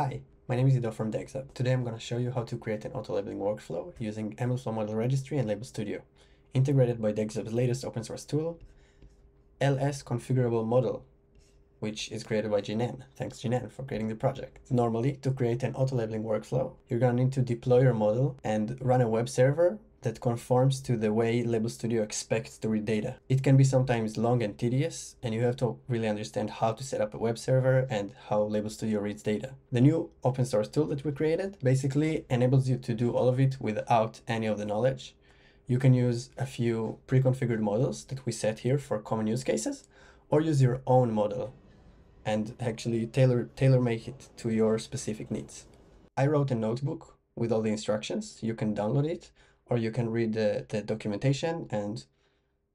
Hi, my name is Ido from DagsHub. Today I'm going to show you how to create an auto-labeling workflow using MLflow Model Registry and Label Studio, integrated by DagsHub's latest open source tool, LS Configurable Model, which is created by Jinan. Thanks Jinan for creating the project. Normally, to create an auto-labeling workflow, you're going to need to deploy your model and run a web server that conforms to the way Label Studio expects to read data. It can be sometimes long and tedious, and you have to really understand how to set up a web server and how Label Studio reads data. The new open source tool that we created basically enables you to do all of it without any of the knowledge. You can use a few pre-configured models that we set here for common use cases, or use your own model and actually tailor tailor make it to your specific needs. I wrote a notebook with all the instructions. You can download it or you can read the, the documentation and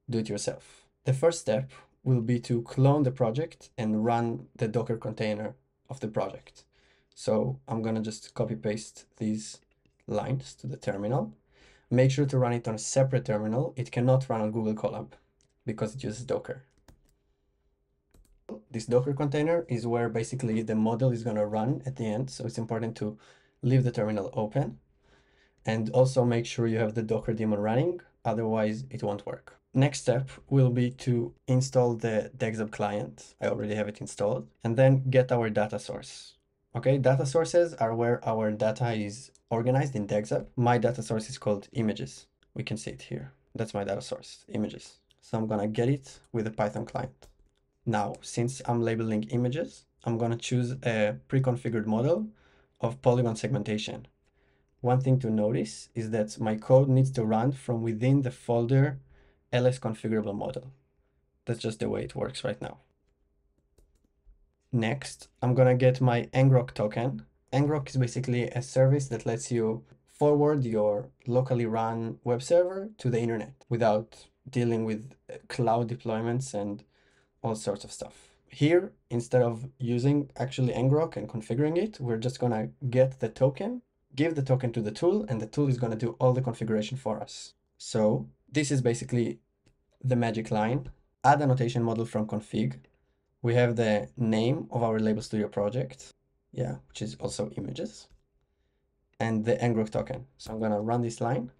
do it yourself. The first step will be to clone the project and run the Docker container of the project. So I'm gonna just copy paste these lines to the terminal. Make sure to run it on a separate terminal. It cannot run on Google Colab because it uses Docker. This Docker container is where basically the model is gonna run at the end. So it's important to leave the terminal open and also make sure you have the Docker daemon running, otherwise it won't work. Next step will be to install the DagsHub client. I already have it installed and then get our data source. Okay, data sources are where our data is organized in DagsHub. My data source is called images. We can see it here. That's my data source, images. So I'm gonna get it with a Python client. Now, since I'm labeling images, I'm gonna choose a pre-configured model of polygon segmentation. One thing to notice is that my code needs to run from within the folder ls configurable model. That's just the way it works right now. Next, I'm gonna get my ngrok token. ngrok is basically a service that lets you forward your locally run web server to the internet without dealing with cloud deployments and all sorts of stuff. Here, instead of using actually ngrok and configuring it, we're just gonna get the token give the token to the tool, and the tool is going to do all the configuration for us. So this is basically the magic line. Add annotation model from config. We have the name of our Label Studio project, yeah, which is also images, and the ngrok token. So I'm going to run this line,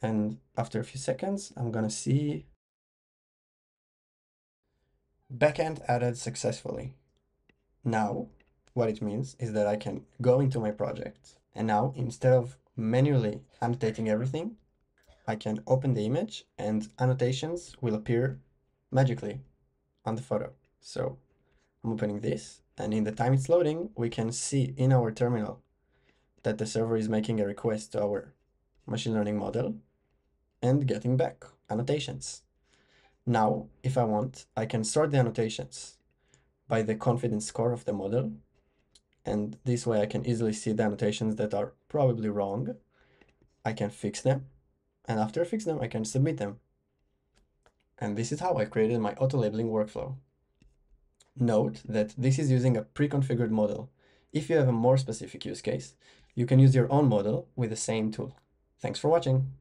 and after a few seconds, I'm going to see backend added successfully. Now, what it means is that I can go into my project and now instead of manually annotating everything, I can open the image and annotations will appear magically on the photo. So I'm opening this and in the time it's loading, we can see in our terminal that the server is making a request to our machine learning model and getting back annotations. Now, if I want, I can sort the annotations by the confidence score of the model and this way I can easily see the annotations that are probably wrong. I can fix them. And after I fix them, I can submit them. And this is how I created my auto-labeling workflow. Note that this is using a pre-configured model. If you have a more specific use case, you can use your own model with the same tool. Thanks for watching.